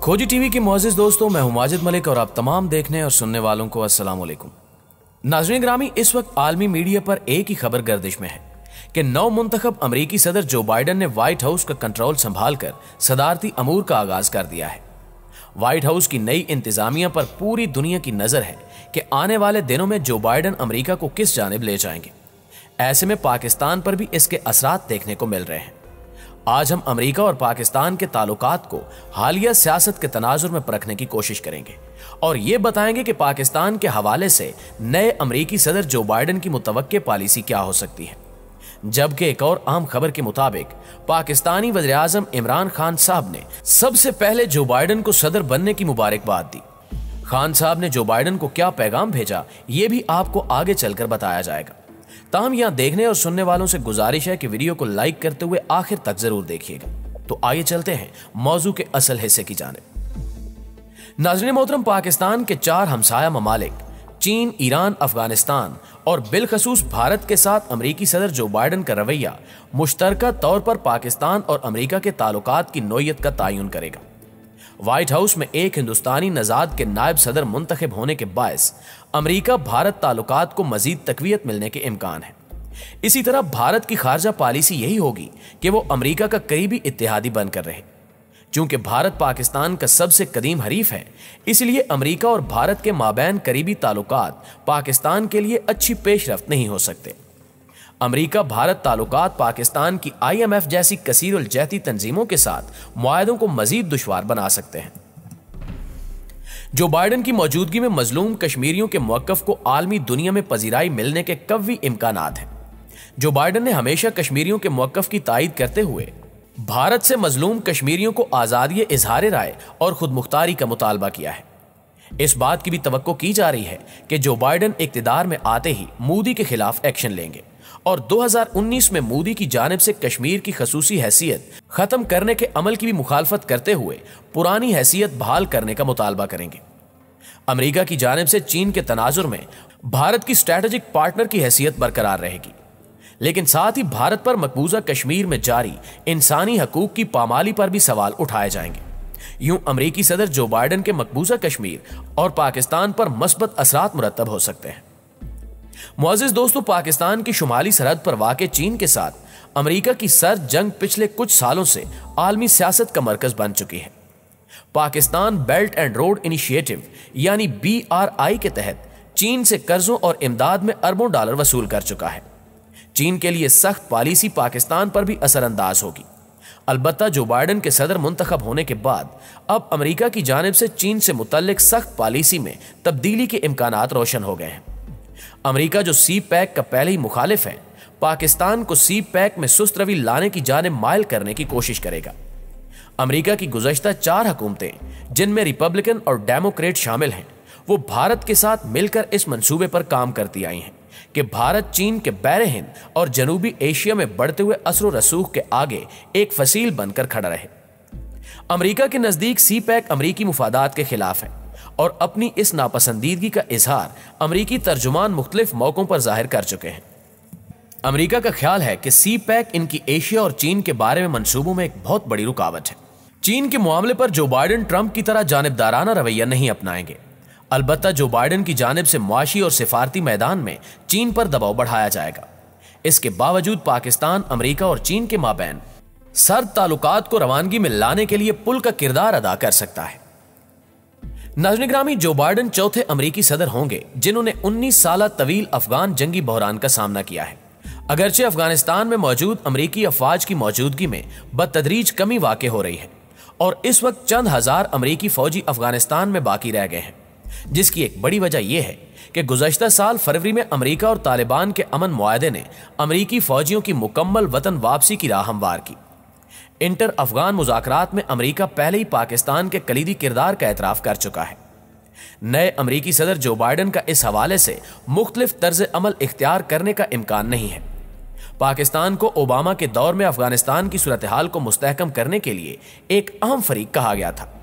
खोजी टीवी के मोजिज दोस्तों, मैं हूँ माजिद मलिक और आप तमाम देखने और सुनने वालों को वालेकुम नाजरीन ग्रामी, इस वक्त आलमी मीडिया पर एक ही खबर गर्दिश में है कि नौ मुंतखब अमरीकी सदर जो बाइडन ने व्हाइट हाउस का कंट्रोल संभाल कर सदारती अमूर का आगाज़ कर दिया है। व्हाइट हाउस की नई इंतजामिया पर पूरी दुनिया की नज़र है कि आने वाले दिनों में जो बाइडन अमरीका को किस जानब ले जाएँगे। ऐसे में पाकिस्तान पर भी इसके असरात देखने को मिल रहे हैं। आज हम अमेरिका और पाकिस्तान के ताल्लुकात को हालिया सियासत के तनाजुर में परखने की कोशिश करेंगे और ये बताएँगे कि पाकिस्तान के हवाले से नए अमरीकी सदर जो बाइडन की मुतवक़ पॉलिसी क्या हो सकती है। जबकि एक और अहम खबर के मुताबिक, पाकिस्तानी वजर आज़म इमरान खान साहब ने सबसे पहले जो बाइडन को सदर बनने की मुबारकबाद दी। खान साहब ने जो बाइडन को क्या पैगाम भेजा, ये भी आपको आगे चलकर बताया जाएगा। ताहम यहाँ देखने और सुनने वालों से गुजारिश है कि वीडियो को लाइक करते हुए आखिर तक ज़रूर देखिएगा। तो आइए चलते हैं मौजू के असल हिस्से की जानब। नाजरन मोहतरम, पाकिस्तान के चार हमसाया ममालिक, चीन, ईरान, अफ़गानिस्तान और बिलखसूस भारत के साथ अमरीकी सदर जो बाइडन का रवैया मुश्तरक तौर पर पाकिस्तान और अमरीका के ताल्लुकात की नोयत का तयन करेगा। व्हाइट हाउस में एक हिंदुस्तानी नजाद के नायब सदर मुंतखब होने के बायस अमरीका भारत ताल्लुकात को मजीद तकवीत मिलने के इम्कान है। इसी तरह भारत की खारजा पॉलिसी यही होगी कि वो अमरीका का करीबी इतिहादी बनकर रहे। चूँकि भारत पाकिस्तान का सबसे कदीम हरीफ है, इसलिए अमरीका और भारत के माबैन करीबी ताल्लुकात पाकिस्तान के लिए अच्छी पेशरफ नहीं हो सकते। अमेरिका, भारत ताल्लुकात पाकिस्तान की आईएमएफ जैसी कसीर जहती तंजीमों के साथ माहों को मजीद दुशवार बना सकते हैं। जो बाइडन की मौजूदगी में मजलूम कश्मीरियों के मौकफ को आलमी दुनिया में पजीराई मिलने के कवी इम्कान हैं। जो बाइडन ने हमेशा कश्मीरियों के मौकफ की तायद करते हुए, भारत से मजलूम कश्मीरियों को आज़ादी इजहार राय और खुद मुख्तारी का मुतालबा किया है। इस बात की भी तो की जा रही है कि जो बाइडन इकतदार में आते ही मोदी के खिलाफ एक्शन लेंगे। और 2019 में मोदी की जानब से कश्मीर की खसूसी हैसियत खत्म करने के अमल की भी मुखालफत करते हुए पुरानी हैसियत बहाल करने का मुतालबा करेंगे। अमेरिका की जानब से चीन के तनाजुर में भारत की स्ट्रेटेजिक पार्टनर की हैसियत बरकरार रहेगी। लेकिन साथ ही भारत पर मकबूजा कश्मीर में जारी इंसानी हकूक की पामाली पर भी सवाल उठाए जाएँगे। यूँ अमरीकी सदर जो बाइडन के मकबूजा कश्मीर और पाकिस्तान पर मस्बत असरात मुरतब हो सकते हैं। मोजिज दोस्तों, पाकिस्तान की शुमाली सरहद पर वाक़ चीन के साथ, अमरीका की सर जंग पिछले कुछ सालों से आलमी सियासत का मरकज बन चुकी है। Pakistan belt and road initiative, यानी बी आर आई के तहत, चीन से कर्जों और इमदाद में अरबों डॉलर वसूल कर चुका है। चीन के लिए सख्त पॉलिसी पाकिस्तान पर भी असरअंदाज होगी। अलबत्ता जो बाइडन के सदर मुंतखब होने के बाद, अब अमरीका की जानब से चीन से मुतलक सख्त पॉलिसी में तब्दीली के इम्कान रोशन हो गए हैं। अमेरिका जो सी पैक का पहले ही मुखालिफ है, पाकिस्तान को सी पैक में सुस्त रवि लाने की जानब मायल करने की कोशिश करेगा। अमेरिका की गुजशत चार हुकूमतें, जिनमें रिपब्लिकन और डेमोक्रेट शामिल हैं, वो भारत के साथ मिलकर इस मंसूबे पर काम करती आई हैं कि भारत चीन के बैर हिंद और जनूबी एशिया में बढ़ते हुए असर रसूख के आगे एक फसील बनकर खड़ा रहे। अमेरिका के नज़दीक सी पैक अमरीकी मुफादात के खिलाफ है। और अपनी इस नापसंदीदगी का इजहार अमरीकी तर्जुमान मुख्तलिफ़ मौकों पर ज़ाहिर कर चुके हैं। अमरीका का ख्याल है कि सी पैक इनकी एशिया और चीन के बारे में मनसूबों में एक बहुत बड़ी रुकावट है। चीन के मामले पर जो बाइडन ट्रंप की तरह जानबदाराना रवैया नहीं अपनाएँगे। अलबत् जो बाइडन की जानब से मुआशी और सिफारती मैदान में चीन पर दबाव बढ़ाया जाएगा। इसके बावजूद पाकिस्तान, अमरीका और चीन के माबैन सर्द ताल्लुकात को रवानगी में लाने के लिए पुल का किरदार अदा कर सकता है। नाजनिग्रामी जो बाइडन चौथे अमरीकी सदर होंगे, जिन्होंने 19 साल तवील अफगान जंगी बहरान का सामना किया है। अगरचे अफ़गानिस्तान में मौजूद अमरीकी अफवाज की मौजूदगी में बदतदरीज कमी वाक़ हो रही है, और इस वक्त चंद हज़ार अमरीकी फौजी अफ़गानिस्तान में बाकी रह गए हैं। जिसकी एक बड़ी वजह यह है कि गुजशत साल फरवरी में अमरीका और तालिबान के अमन मुआदे ने अमरीकी फौजियों की मुकम्मल वतन वापसी की राह हमवार की। इंटर अफगान मुजाकरात में अमरीका पहले ही पाकिस्तान के कलीदी किरदार का एतराफ़ कर चुका है। नए अमरीकी सदर जो बाइडन का इस हवाले से मुख्तलिफ़ तर्ज अमल इख्तियार करने का इम्कान नहीं है। पाकिस्तान को ओबामा के दौर में अफ़गानिस्तान की सूरत हाल को मुस्तकम करने के लिए एक अहम फरीक कहा गया था।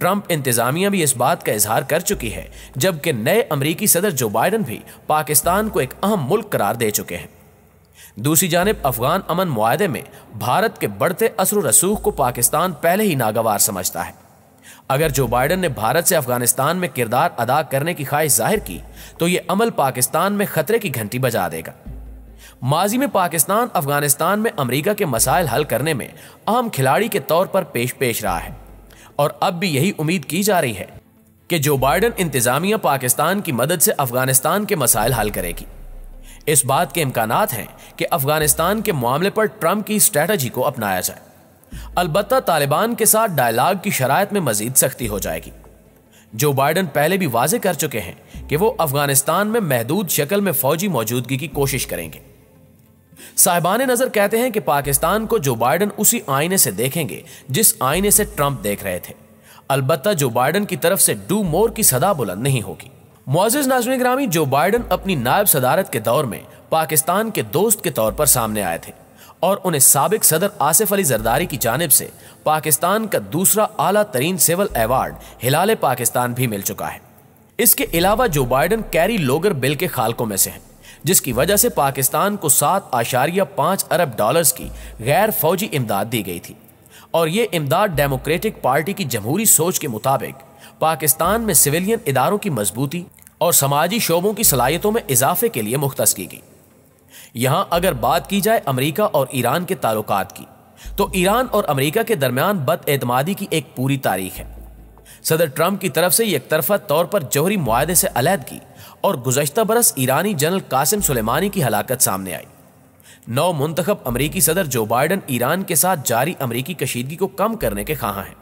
ट्रंप इंतजामिया भी इस बात का इजहार कर चुकी है, जबकि नए अमरीकी सदर जो बाइडन भी पाकिस्तान को एक अहम मुल्क करार दे चुके हैं। दूसरी जानब अफगान अमन मुआदे में भारत के बढ़ते असर रसूख को पाकिस्तान पहले ही नागवार समझता है। अगर जो बाइडन ने भारत से अफ़गानिस्तान में किरदार अदा करने की ख्वाहिश ज़ाहिर की तो यह अमल पाकिस्तान में खतरे की घंटी बजा देगा। माजी में पाकिस्तान अफ़गानिस्तान में अमेरिका के मसाइल हल करने में अहम खिलाड़ी के तौर पर पेश पेश रहा है। और अब भी यही उम्मीद की जा रही है कि जो बाइडन इंतजामिया पाकिस्तान की मदद से अफ़गानिस्तान के मसाइल हल करेगी। इस बात के इम्कान हैं कि अफ़गानिस्तान के मामले पर ट्रंप की स्ट्रैटेजी को अपनाया जाए। अलबत् तालिबान के साथ डायलॉग की शरात में मजीद सख्ती हो जाएगी। जो बाइडन पहले भी वाजे कर चुके हैं कि वो अफ़गानिस्तान में महदूद शक्ल में फौजी मौजूदगी की कोशिश करेंगे। साहिबान नज़र कहते हैं कि पाकिस्तान को जो बाइडन उसी आईने से देखेंगे, जिस आईने से ट्रंप देख रहे थे। अलबत्ता जो बाइडन की तरफ़ से डू मोर की सदा बुलंद नहीं होगी। मोजिज नाजन ग्रामी, जो बाइडन अपनी नायब सदारत के दौर में पाकिस्तान के दोस्त के तौर पर सामने आए थे। और उन्हें सबक सदर आसिफ अली जरदारी की जानब से पाकिस्तान का दूसरा आला तरीन सिविल अवार्ड हिलाल पाकिस्तान भी मिल चुका है। इसके अलावा जो बाइडन कैरी लोगर बिल के खालकों में से हैं, जिसकी वजह से पाकिस्तान को सात आशारिया पाँच अरब डॉलर्स की गैर फौजी इमदाद दी गई थी। और ये इमदाद डेमोक्रेटिक पार्टी की जमहूरी सोच के मुताबिक पाकिस्तान में सिविलियन इदारों की मजबूती और समाजी शोबों की सलाहियतों में इजाफे के लिए मुख्त की गई। यहाँ अगर बात की जाए अमेरिका और ईरान के ताल्लुकात की तो ईरान और अमेरिका के दरमियान बदएतमादी की एक पूरी तारीख है। सदर ट्रंप की तरफ़ से एक तरफा तौर पर जौहरी मुआदे से अलहदगी और गुजशत बरस ईरानी जनरल कासिम सुलेमानी की हलाकत सामने आई। नौ मुंतखब अमरीकी सदर जो बाइडन ईरान के साथ जारी अमरीकी कशीदगी को कम करने के खां हैं।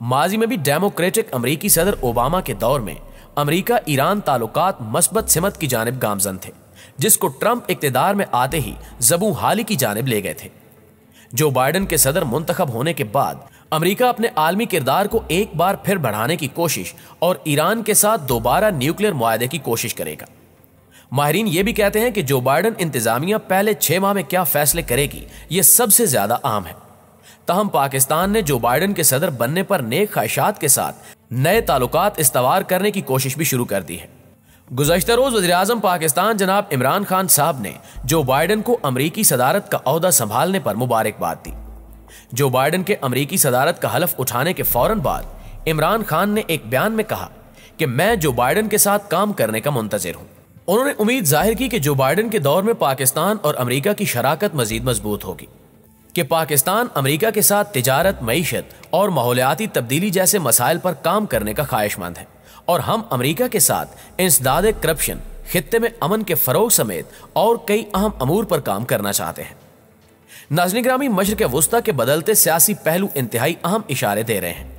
माजी में भी डेमोक्रेटिक अमरीकी सदर ओबामा के दौर में अमरीका ईरान ताल्लुकात मस्बत सिमत की जानब गामजन थे। जिसको ट्रंप इकतदार में आते ही जबू हाली की जानब ले गए थे। जो बाइडन के सदर मुंतखब होने के बाद अमेरिका अपने आलमी किरदार को एक बार फिर बढ़ाने की कोशिश और ईरान के साथ दोबारा न्यूक्लियर मुआदे की कोशिश करेगा। माहरीन ये भी कहते हैं कि जो बाइडन इंतजामिया पहले छह माह में क्या फैसले करेगी, ये सबसे ज़्यादा आम है। तहम पाकिस्तान ने जो बाइडन के सदर बनने पर नेक ख्वाहिशात के साथ नए ताल्लुकात इस्तवार करने की कोशिश भी शुरू कर दी है। गुजशत रोज वजी अजम पाकिस्तान जनाब इमरान खान साहब ने जो बाइडन को अमरीकी सदारत का अहदा संभालने पर मुबारकबाद दी। जो बाइडन के अमरीकी सदारत का हलफ उठाने के फ़ौरन बाद इमरान खान ने एक बयान में कहा कि मैं जो बाइडन के साथ काम करने का मुंतजर हूँ। उन्होंने उम्मीद ज़ाहिर की कि जो बाइडन के दौर में पाकिस्तान और अमरीका की शराकत मजीद मज़बूत होगी। कि पाकिस्तान अमरीका के साथ तजारत, मीशत और माहौलियाती तब्दीली जैसे मसाइल पर काम करने का ख्वाहिशमंद है। और हम अमरीका के साथ इंसदाद करप्शन खत्े में अमन के फरोग समेत और कई अहम अमूर पर काम करना चाहते हैं। नाजनी ग्रामी मशरक वस्ता के बदलते सियासी पहलू इंतहाई अहम इशारे दे रहे हैं।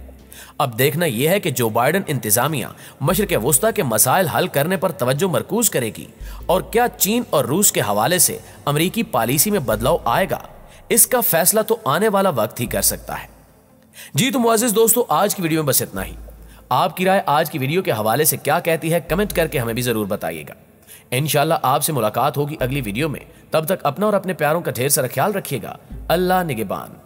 अब देखना यह है कि जो बाइडन इंतजामिया मशरक वस्ता के मसाइल हल करने पर तवज्जो मरकूज करेगी और क्या चीन और रूस के हवाले से अमरीकी पॉलिसी में बदलाव आएगा, इसका फैसला तो आने वाला वक्त ही कर सकता है। जी तो मुआजिज दोस्तों, आज की वीडियो में बस इतना ही। आपकी राय आज की वीडियो के हवाले से क्या कहती है कमेंट करके हमें भी ज़रूर बताइएगा। इनशाला आपसे मुलाकात होगी अगली वीडियो में। तब तक अपना और अपने प्यारों का ढेर सारा ख्याल रखिएगा। अल्लाह निगेबान।